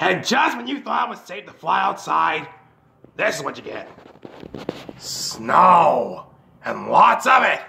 And just when you thought it was safe to fly outside, this is what you get snow, and lots of it.